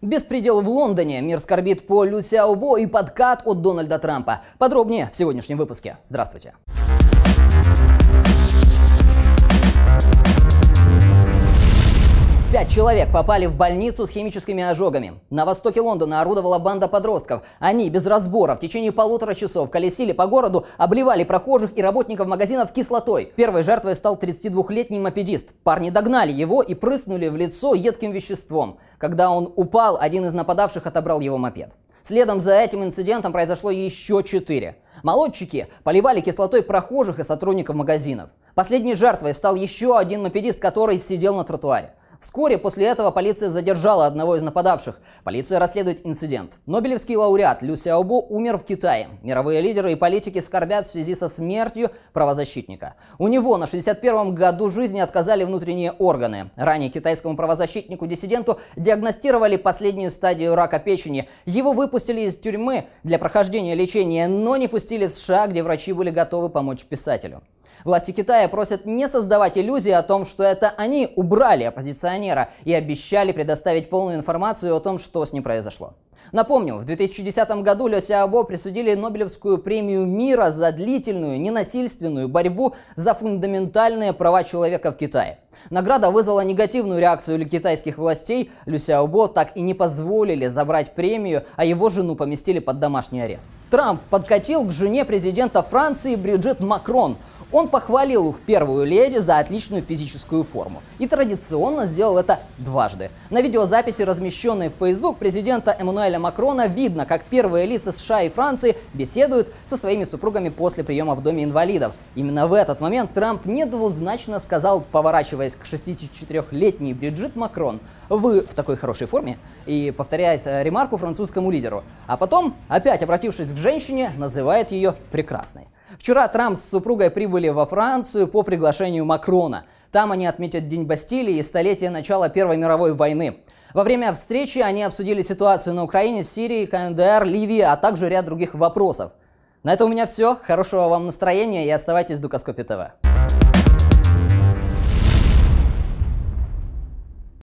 Беспредел в Лондоне, мир скорбит по Лю Сяобо и подкат от Дональда Трампа. Подробнее в сегодняшнем выпуске. Здравствуйте. Человек попали в больницу с химическими ожогами. На востоке Лондона орудовала банда подростков. Они без разбора в течение полутора часов колесили по городу, обливали прохожих и работников магазинов кислотой. Первой жертвой стал 32-летний мопедист. Парни догнали его и прыснули в лицо едким веществом. Когда он упал, один из нападавших отобрал его мопед. Следом за этим инцидентом произошло еще четыре. Молодчики поливали кислотой прохожих и сотрудников магазинов. Последней жертвой стал еще один мопедист, который сидел на тротуаре. Вскоре после этого полиция задержала одного из нападавших. Полиция расследует инцидент. Нобелевский лауреат Лю Сяобо умер в Китае. Мировые лидеры и политики скорбят в связи со смертью правозащитника. У него на 61-м году жизни отказали внутренние органы. Ранее китайскому правозащитнику-диссиденту диагностировали последнюю стадию рака печени. Его выпустили из тюрьмы для прохождения лечения, но не пустили в США, где врачи были готовы помочь писателю. Власти Китая просят не создавать иллюзии о том, что это они убрали оппозиционера и обещали предоставить полную информацию о том, что с ним произошло. Напомню, в 2010 году Лё Сяобо присудили Нобелевскую премию мира за длительную, ненасильственную борьбу за фундаментальные права человека в Китае. Награда вызвала негативную реакцию китайских властей. Лю Сяобо так и не позволили забрать премию, а его жену поместили под домашний арест. Трамп подкатил к жене президента Франции Бриджит Макрон. Он похвалил первую леди за отличную физическую форму. И традиционно сделал это дважды. На видеозаписи, размещенной в Facebook президента Эммануэля Макрона, видно, как первые лица США и Франции беседуют со своими супругами после приема в Доме инвалидов. Именно в этот момент Трамп недвузначно сказал, поворачиваясь к 64-летней Бриджит Макрон, «Вы в такой хорошей форме?» и повторяет э, ремарку французскому лидеру. А потом, опять обратившись к женщине, называет ее прекрасной. Вчера Трамп с супругой прибыли во Францию по приглашению Макрона. Там они отметят День Бастилии и столетие начала Первой мировой войны. Во время встречи они обсудили ситуацию на Украине, Сирии, КНДР, Ливии, а также ряд других вопросов. На этом у меня все. Хорошего вам настроения и оставайтесь в Дукаскопе ТВ.